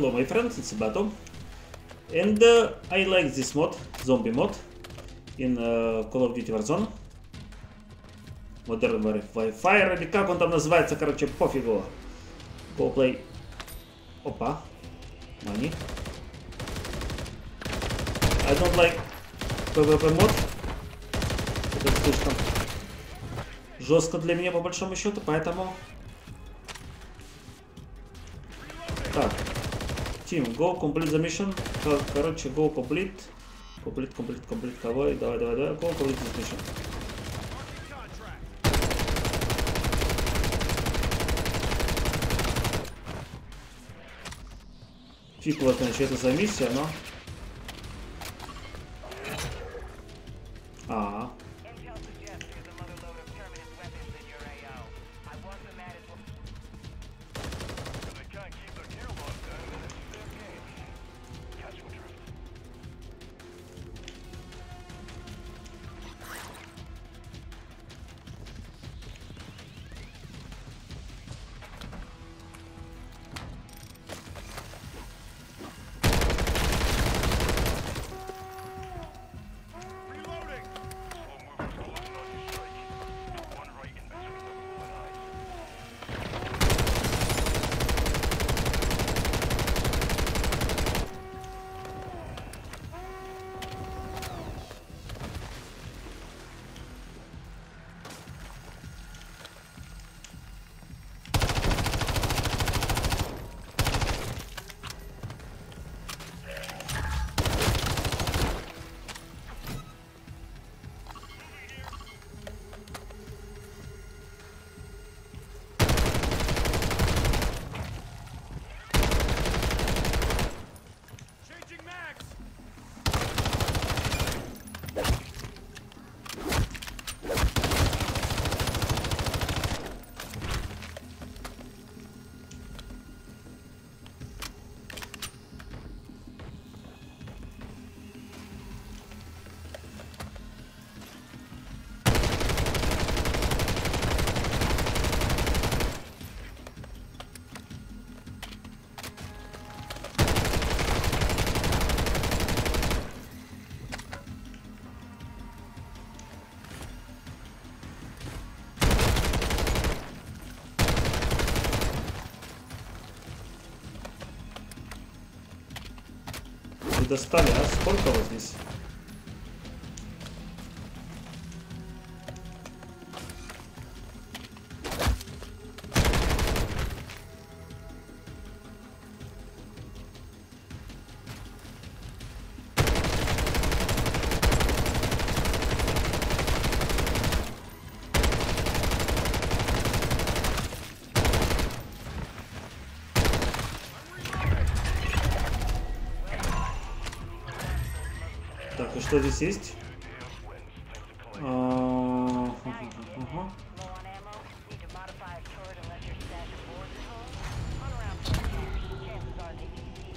Hello my friends, it's Bato. And uh, I like this mod, zombie mod, in uh, Call of Duty Warzone. Modern Warfare, или как он там называется, короче, пофигу. Go play. Опа. Money. I don't like PvP мод. Это слишком жестко для меня по большому счету, поэтому... Team, go complete the mission. Короче, go complete. Complete, complete, complete. Кого? Давай, давай, давай. Go complete this mission. Фиг вот, значит, это за миссия, но... достали, а? Сколько вас здесь? They can see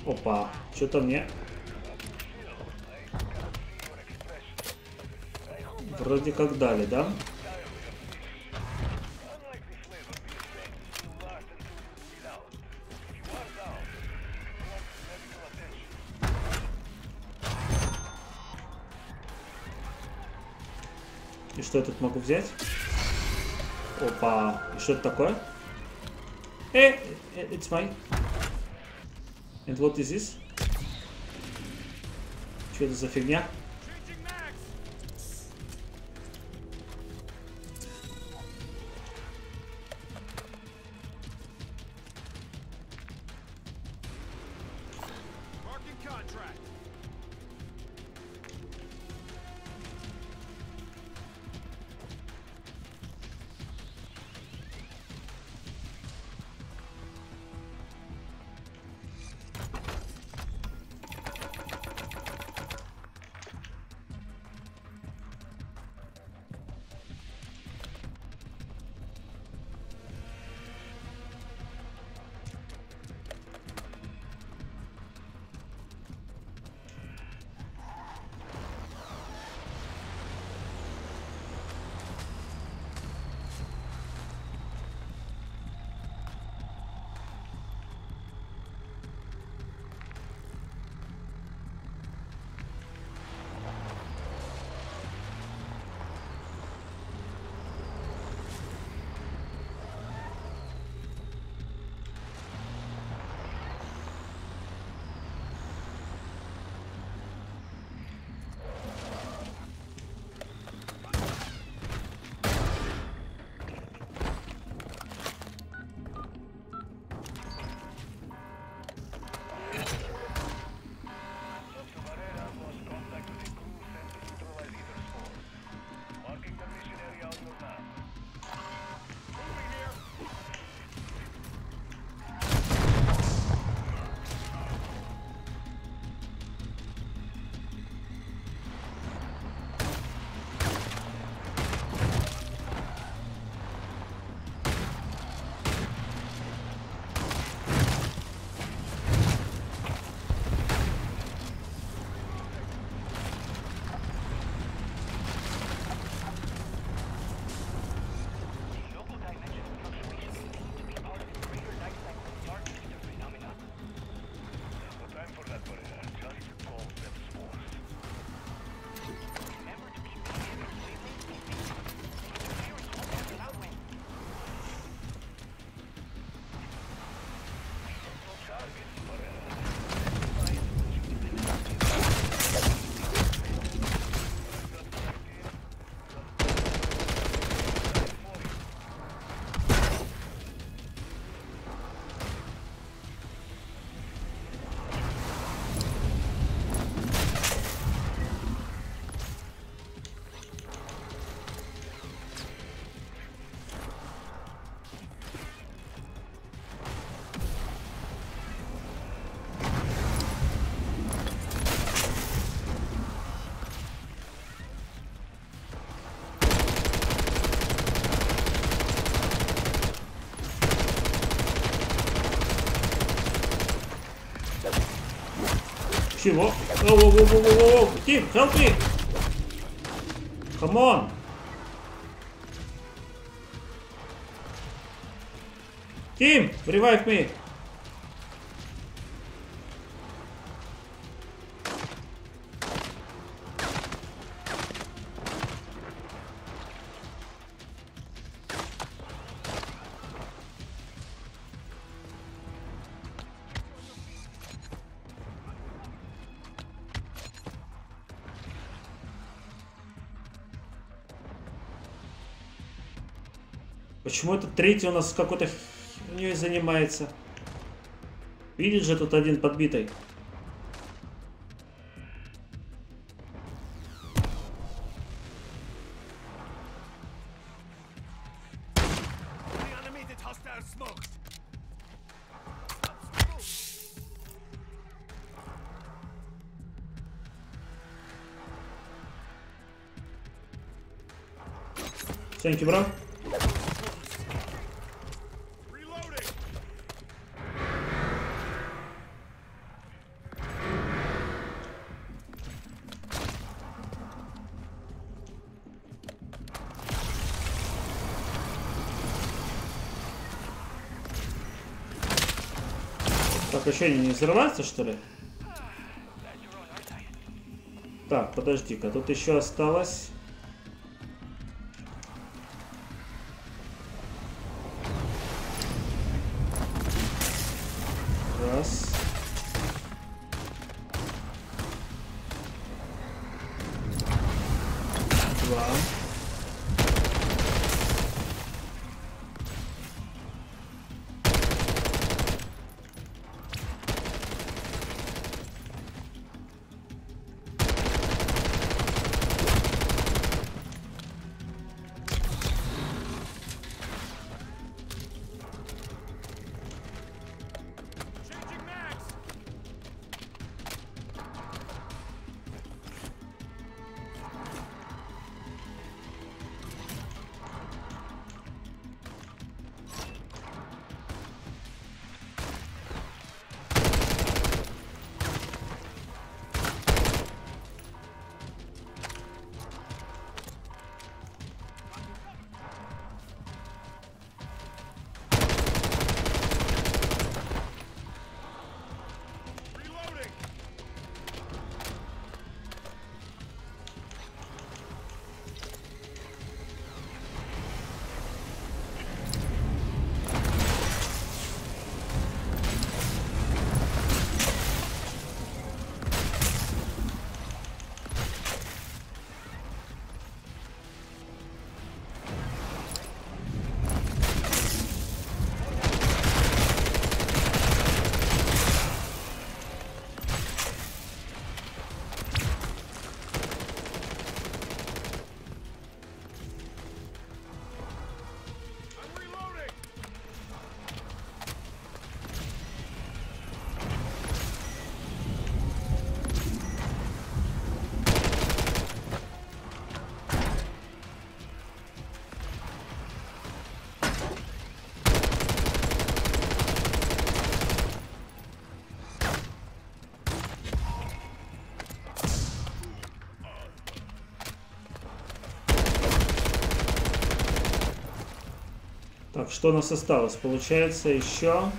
Опа, что-то мне вроде как дали, да? Что я тут могу взять? Опа, и что это такое? Э, э, it's mine. And what is this? Что это за фигня? Changing max! Marking contract. Чего? Воу-воу-воу-воу-воу! Тим, help me! Come on! Тим, revive me! Почему этот третий у нас какой-то херней занимается? Видишь же тут один подбитый. Thank you. Так, еще не взрываются, что ли? Так, подожди-ка, тут еще осталось... что у нас осталось? Получается еще...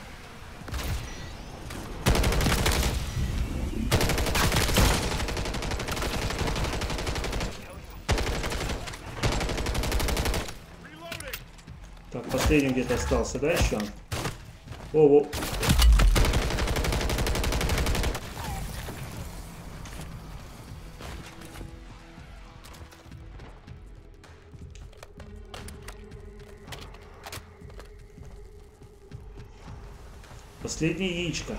Так, последний где-то остался, да, еще? О, во. Последнее яичко.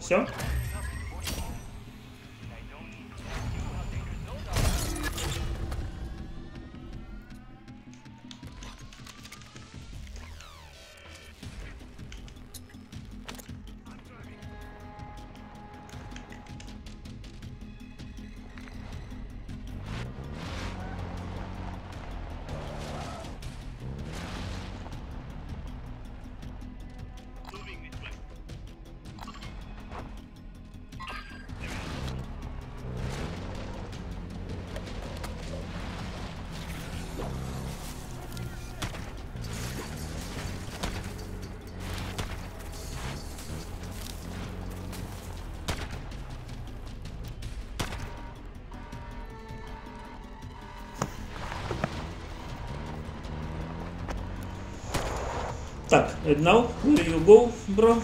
Все? Так, now, where you go, bro?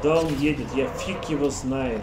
Куда он едет? Я фиг его знает.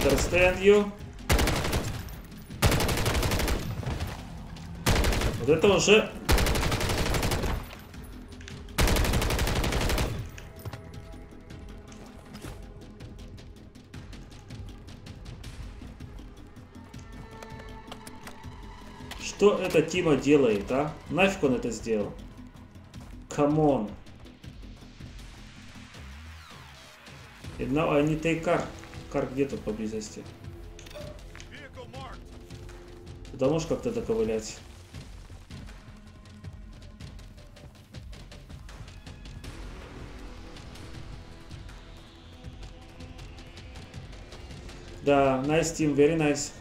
Understand you. Вот это уже... Что это Тима делает, а? Нафиг он это сделал? Come on. And now I need take car. Кар где тут поблизости? Туда можешь как-то доковылять? Да, nice team, very nice.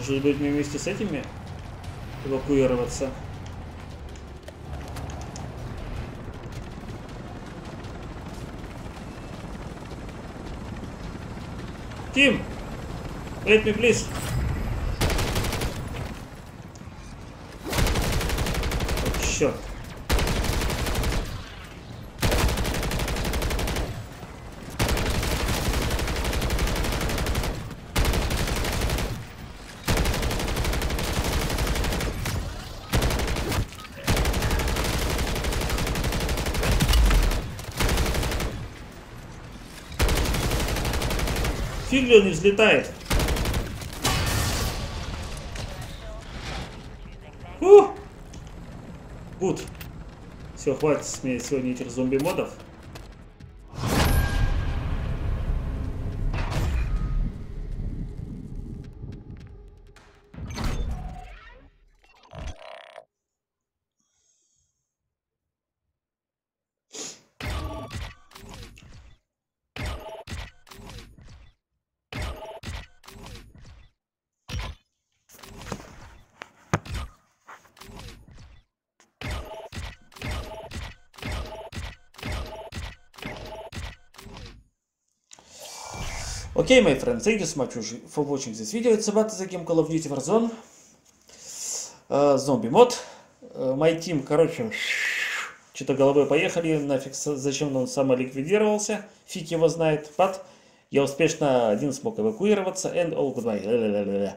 Может быть мне вместе с этими эвакуироваться? Тим! Wait me, please. крылья не взлетает. Фу! Гуд. Все, хватит с меня сегодня этих зомби-модов. Okay, my friends, thank you so much for watching this video. It's about the game Call of Duty Warzone. Э, Зомби мод. Э, My team, короче, что-то головой поехали, нафиг, зачем он самоликвидировался, фиг его знает. But я успешно один смог эвакуироваться, and all goodbye.